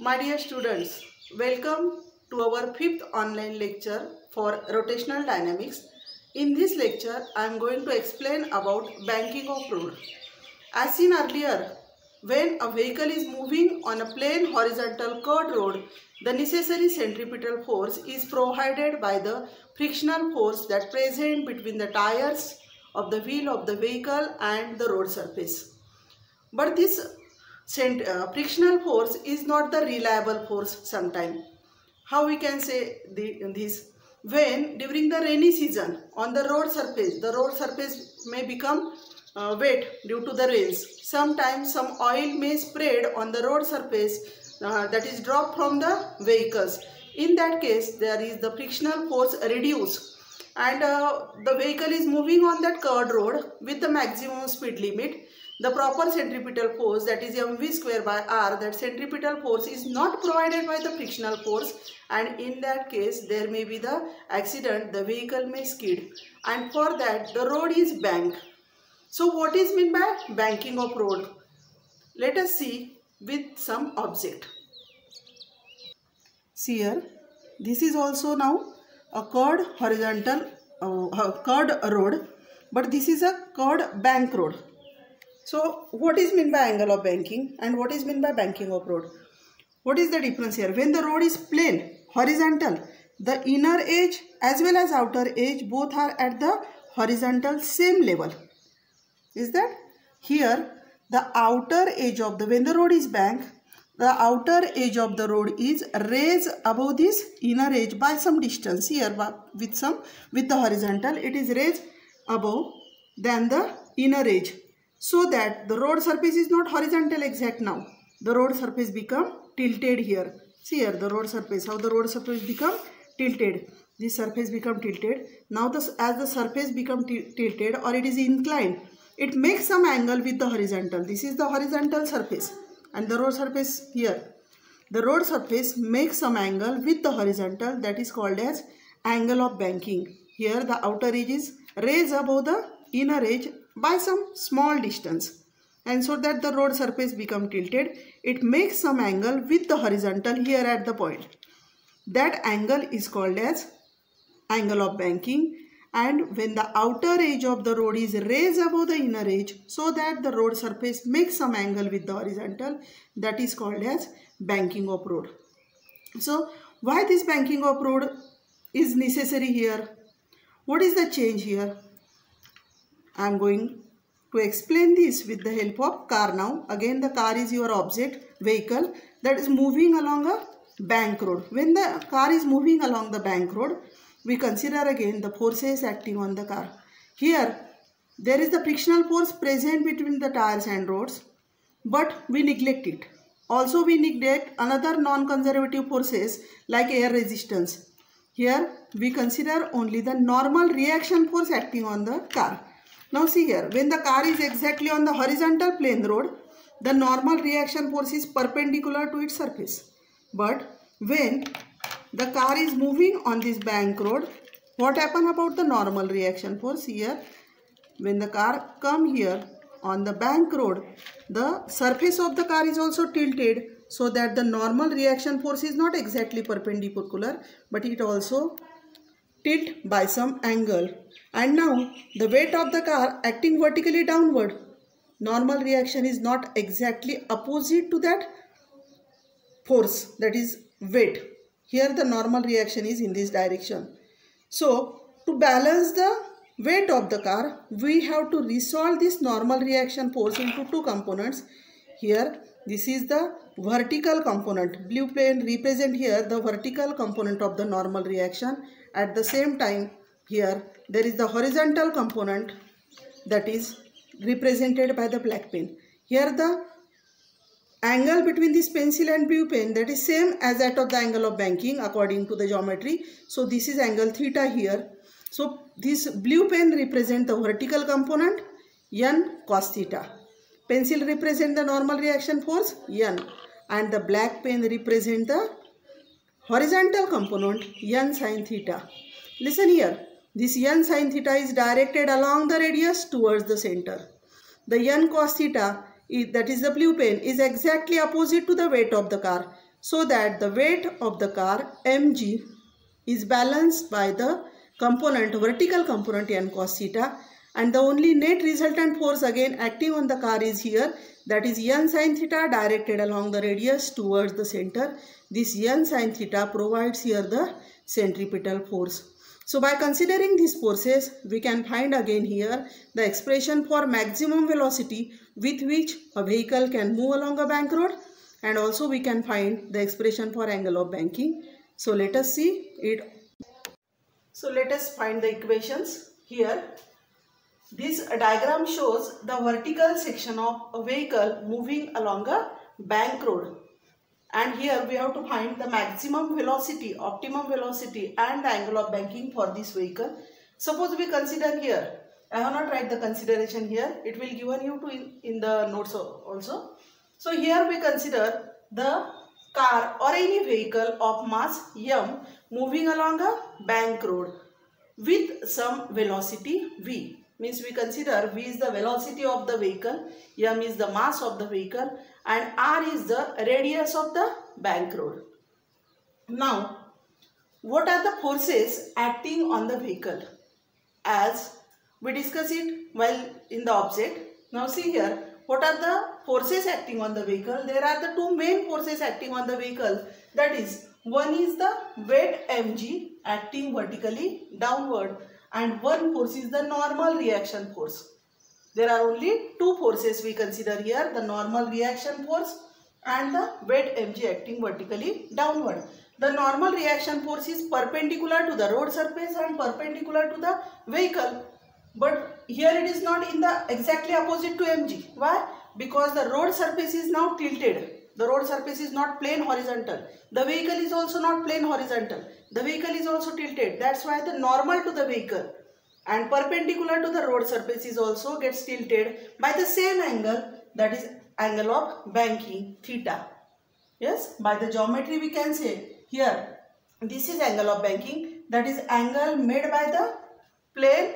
My dear students, welcome to our fifth online lecture for rotational dynamics. In this lecture, I am going to explain about banking of road. As seen earlier, when a vehicle is moving on a plain horizontal curved road, the necessary centripetal force is provided by the frictional force that present between the tires of the wheel of the vehicle and the road surface. But this frictional force is not the reliable force sometimes. How we can say the, this? When during the rainy season on the road surface, the road surface may become uh, wet due to the rains. Sometimes some oil may spread on the road surface uh, that is dropped from the vehicles. In that case, there is the frictional force reduced and uh, the vehicle is moving on that curved road with the maximum speed limit the proper centripetal force that is mv square by r that centripetal force is not provided by the frictional force. And in that case there may be the accident the vehicle may skid. And for that the road is bank. So what is meant by banking of road? Let us see with some object. See here this is also now a curved horizontal uh, curved road but this is a curved bank road so what is meant by angle of banking and what is meant by banking of road? What is the difference here? When the road is plain, horizontal, the inner edge as well as outer edge both are at the horizontal same level. Is that? Here the outer edge of the, when the road is bank, the outer edge of the road is raised above this inner edge by some distance here with some, with the horizontal, it is raised above than the inner edge so that the road surface is not horizontal exact now. The road surface become tilted here. See here the road surface, how the road surface become tilted. This surface become tilted. Now this, as the surface become tilted or it is inclined, it makes some angle with the horizontal. This is the horizontal surface and the road surface here. The road surface makes some angle with the horizontal that is called as angle of banking. Here the outer edge is raised above the inner edge by some small distance. And so that the road surface become tilted it makes some angle with the horizontal here at the point. That angle is called as angle of banking. And when the outer edge of the road is raised above the inner edge so that the road surface makes some angle with the horizontal that is called as banking of road. So why this banking of road is necessary here? What is the change here I am going to explain this with the help of car now. Again the car is your object, vehicle that is moving along a bank road. When the car is moving along the bank road, we consider again the forces acting on the car. Here, there is the frictional force present between the tires and roads, but we neglect it. Also, we neglect another non-conservative forces like air resistance. Here, we consider only the normal reaction force acting on the car. Now see here, when the car is exactly on the horizontal plane road, the normal reaction force is perpendicular to its surface. But when the car is moving on this bank road, what happen about the normal reaction force here? When the car come here on the bank road, the surface of the car is also tilted so that the normal reaction force is not exactly perpendicular but it also tilt by some angle. And now the weight of the car acting vertically downward. Normal reaction is not exactly opposite to that force that is weight. Here the normal reaction is in this direction. So to balance the weight of the car we have to resolve this normal reaction force into two components. Here this is the vertical component. Blue plane represent here the vertical component of the normal reaction at the same time here there is the horizontal component that is represented by the black pen. Here the angle between this pencil and blue pen that is same as that of the angle of banking according to the geometry. So this is angle theta here. So this blue pen represent the vertical component n cos theta. Pencil represent the normal reaction force n and the black pen represent the horizontal component n sin theta. Listen here. This n sin theta is directed along the radius towards the center. The n cos theta, that is the blue pen, is exactly opposite to the weight of the car. so that the weight of the car mg is balanced by the component vertical component n cos theta and the only net resultant force again acting on the car is here that is n sin theta directed along the radius towards the center this n sin theta provides here the centripetal force so by considering these forces, we can find again here the expression for maximum velocity with which a vehicle can move along a bank road and also we can find the expression for angle of banking. So let us see it. So let us find the equations here. This diagram shows the vertical section of a vehicle moving along a bank road and here we have to find the maximum velocity, optimum velocity and the angle of banking for this vehicle. Suppose we consider here, I have not write the consideration here, it will given you to in, in the notes also. So here we consider the car or any vehicle of mass m moving along a bank road with some velocity v means we consider v is the velocity of the vehicle m is the mass of the vehicle and R is the radius of the bank road. Now, what are the forces acting on the vehicle? As we discuss it while in the object. Now see here, what are the forces acting on the vehicle? There are the two main forces acting on the vehicle. That is, one is the weight mg acting vertically downward and one force is the normal reaction force. There are only two forces we consider here, the normal reaction force and the weight mg acting vertically downward. The normal reaction force is perpendicular to the road surface and perpendicular to the vehicle. But here it is not in the exactly opposite to mg. Why? Because the road surface is now tilted. The road surface is not plane horizontal. The vehicle is also not plane horizontal. The vehicle is also tilted. That's why the normal to the vehicle and perpendicular to the road surface is also gets tilted by the same angle that is angle of banking theta. Yes, by the geometry we can say here this is angle of banking that is angle made by the plane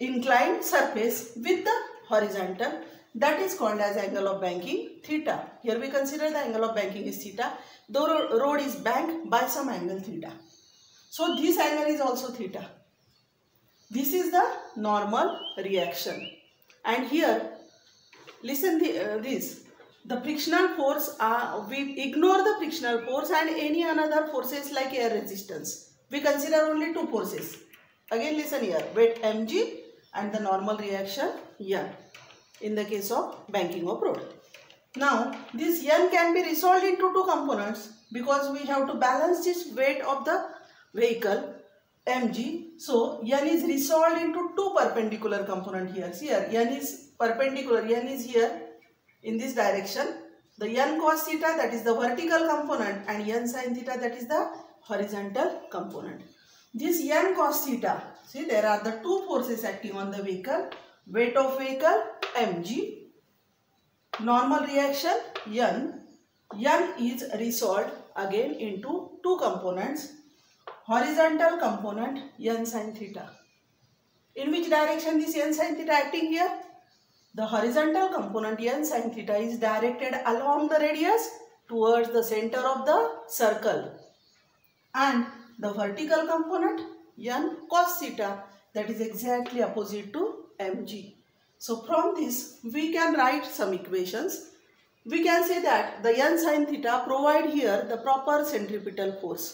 inclined surface with the horizontal that is called as angle of banking theta. Here we consider the angle of banking is theta. The road is banked by some angle theta. So this angle is also theta. This is the normal reaction. And here, listen the, uh, this. The frictional force, uh, we ignore the frictional force and any another forces like air resistance. We consider only two forces. Again listen here, weight mg and the normal reaction N in the case of banking of road. Now, this N can be resolved into two components because we have to balance this weight of the vehicle mg. So, n is resolved into two perpendicular component here. See here, n is perpendicular, n is here in this direction. The n cos theta that is the vertical component and n sin theta that is the horizontal component. This n cos theta, see there are the two forces acting on the vehicle. Weight of vehicle mg, normal reaction n, n is resolved again into two components horizontal component n sin theta. In which direction this n sin theta acting here? The horizontal component n sin theta is directed along the radius towards the center of the circle. And the vertical component n cos theta that is exactly opposite to mg. So from this we can write some equations. We can say that the n sin theta provide here the proper centripetal force.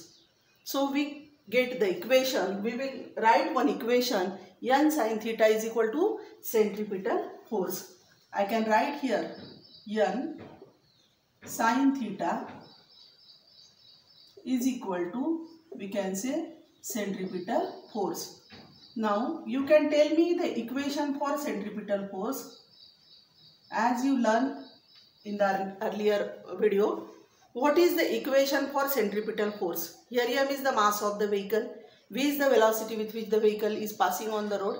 So we get the equation, we will write one equation n sin theta is equal to centripetal force. I can write here n sin theta is equal to we can say centripetal force. Now you can tell me the equation for centripetal force as you learn in the earlier video what is the equation for centripetal force? Here m is the mass of the vehicle, v is the velocity with which the vehicle is passing on the road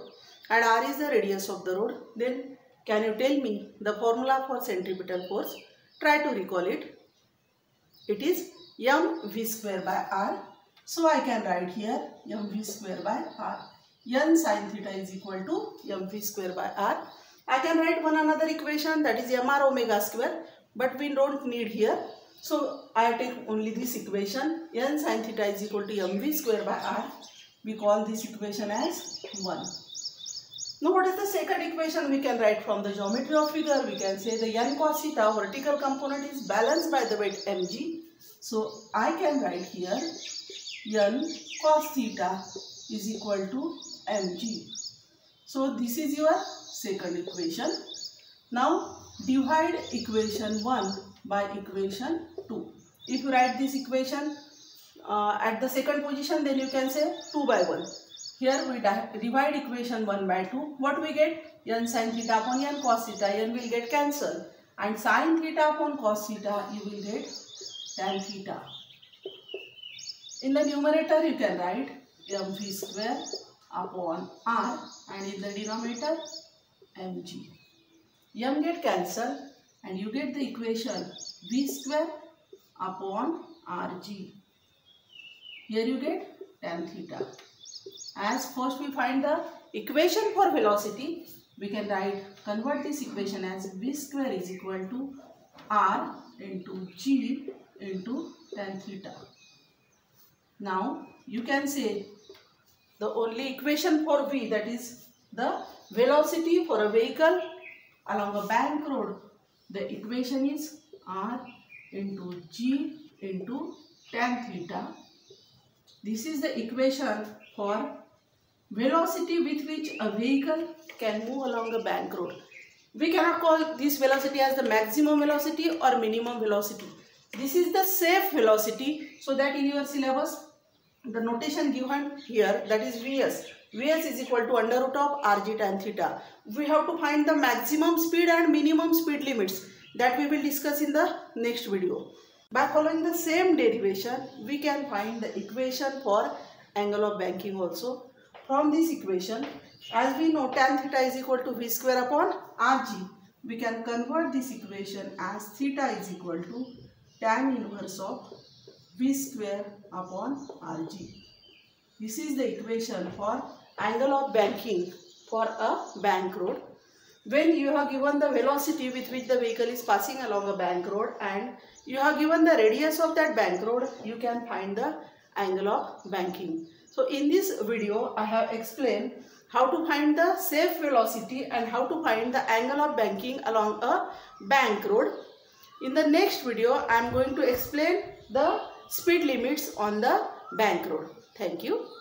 and r is the radius of the road. Then can you tell me the formula for centripetal force? Try to recall it. It is mv square by r. So I can write here mv square by r. n sin theta is equal to mv square by r. I can write one another equation that is mr omega square but we don't need here So I take only this equation n sine theta is equal to mv square by r. We call this equation as 1. Now what is the second equation we can write from the geometry of figure? We can say the n cos theta vertical component is balanced by the weight mg. So I can write here n cos theta is equal to mg. So this is your second equation. Now divide equation 1 by equation 2. If you write this equation uh, at the second position then you can say 2 by 1. Here we divide equation 1 by 2. What we get? n sin theta upon n cos theta. n will get cancelled. And sin theta upon cos theta you will get tan theta. In the numerator you can write mv square upon r and in the denominator mg. m get cancelled and you get the equation v square upon rg. Here you get tan theta. As first we find the equation for velocity, we can write, convert this equation as v square is equal to r into g into tan theta. Now you can say the only equation for v that is the velocity for a vehicle along a bank road. The equation is r into g into tan theta. This is the equation for velocity with which a vehicle can move along a bank road. We cannot call this velocity as the maximum velocity or minimum velocity. This is the safe velocity so that in your syllabus the notation given here that is Vs. Vs is equal to under root of Rg tan theta. We have to find the maximum speed and minimum speed limits that we will discuss in the next video. By following the same derivation, we can find the equation for angle of banking also. From this equation, as we know tan theta is equal to v square upon rg, we can convert this equation as theta is equal to tan inverse of v square upon rg. This is the equation for angle of banking for a bank road. When you have given the velocity with which the vehicle is passing along a bank road and you have given the radius of that bank road, you can find the angle of banking. So in this video, I have explained how to find the safe velocity and how to find the angle of banking along a bank road. In the next video, I am going to explain the speed limits on the bank road. Thank you.